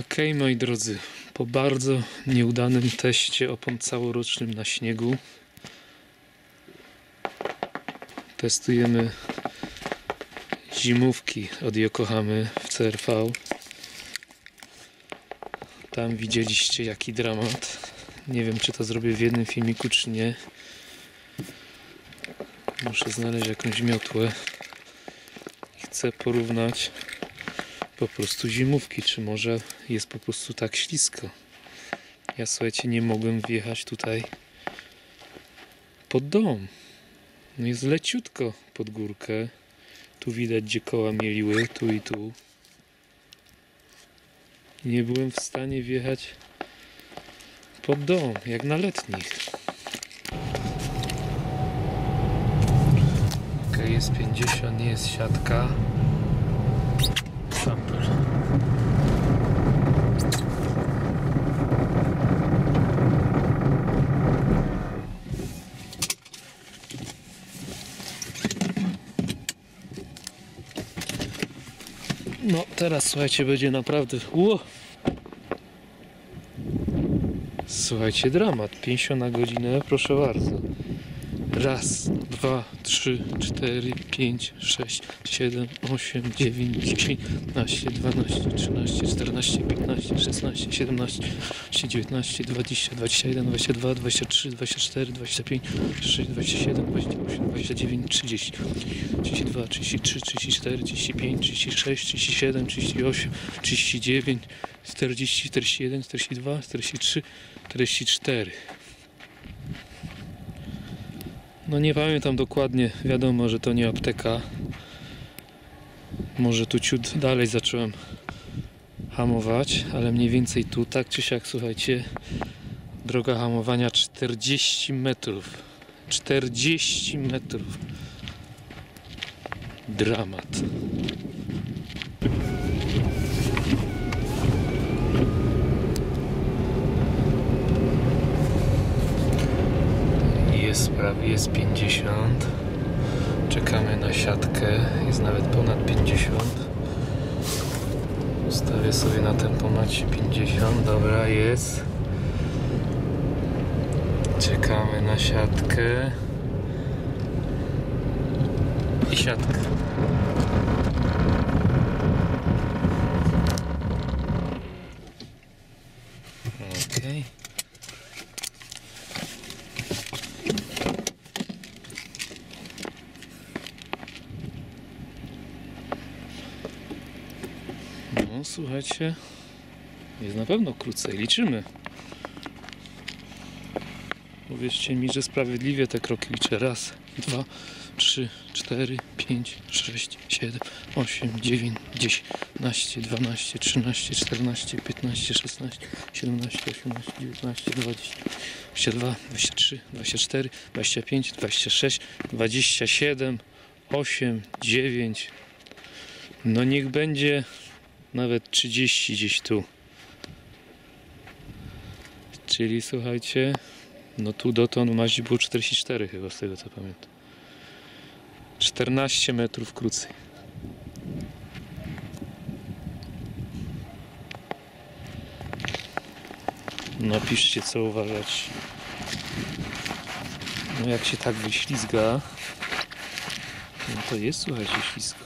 Okej, moi drodzy, po bardzo nieudanym teście opon całorocznym na śniegu testujemy zimówki od Yokohamy w CRV. Tam widzieliście jaki dramat. Nie wiem czy to zrobię w jednym filmiku czy nie. Muszę znaleźć jakąś miotłę. Chcę porównać po prostu zimówki, czy może jest po prostu tak ślisko. Ja słuchajcie, nie mogłem wjechać tutaj pod dom. No jest leciutko pod górkę. Tu widać, gdzie koła mieliły, tu i tu. Nie byłem w stanie wjechać pod dom, jak na letnich. Ok, jest 50, nie jest siatka. No teraz słuchajcie będzie naprawdę. Ło! Słuchajcie, dramat. 50 na godzinę, proszę bardzo. Raz, dwa, trzy, cztery, pięć, sześć, siedem, osiem, dziewięć, dziesięć, dwanaście, trzynaście, czternaście, piętnaście, szesnaście, siedemnaście, dziewiętnaście, dwadzieścia, dwadzieścia jeden, dwadzieścia dwa, dwadzieścia trzy, dwadzieścia cztery, dwadzieścia pięć, dwadzieścia sześć, dwadzieścia siedem, dwadzieścia osiem, dwadzieścia dziewięć, trzydzieści, trzydzieści dwa, trzydzieści trzy, trzydzieści cztery, trzydzieści pięć, trzydzieści sześć, trzydzieści siedem, trzydzieści osiem, trzydzieści dziewięć, czterdzieści, czterdzieści jeden, czterdzieści dwa, czterdzieści trzy, czterdzieści cztery. No nie pamiętam dokładnie, wiadomo, że to nie apteka. Może tu ciut dalej zacząłem hamować, ale mniej więcej tu, tak czy siak, słuchajcie, droga hamowania 40 metrów. 40 metrów. Dramat. Jest prawie, jest 50. Czekamy na siatkę, jest nawet ponad 50. Ustawię sobie na tempomacie 50, dobra jest. Czekamy na siatkę. I siatka. No słuchajcie, jest na pewno krócej. Liczymy. Uwierzcie mi, że sprawiedliwie te kroki liczę. Raz, dwa, trzy, cztery, pięć, sześć, siedem, osiem, dziewięć, dziesięć, jedenaście, dwanaście, trzynaście, czternaście, piętnaście, szesnaście, siedemnaście, osiemnaście, dziewiętnaście, dwadzieścia, dwadzieścia dwa, dwadzieścia trzy, dwadzieścia cztery, dwadzieścia pięć, dwadzieścia sześć, dwadzieścia siedem, osiem, dziewięć. No niech będzie nawet 30 gdzieś tu. Czyli słuchajcie, no tu dotąd maści było 44 chyba z tego co pamiętam. 14 metrów krócej. Napiszcie co uważać. No jak się tak wyślizga, no to jest słuchajcie ślisko.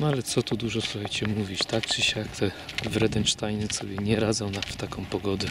No ale co tu dużo słuchajcie mówić, tak czy siak te Wredensteiny sobie nie radzą w taką pogodę.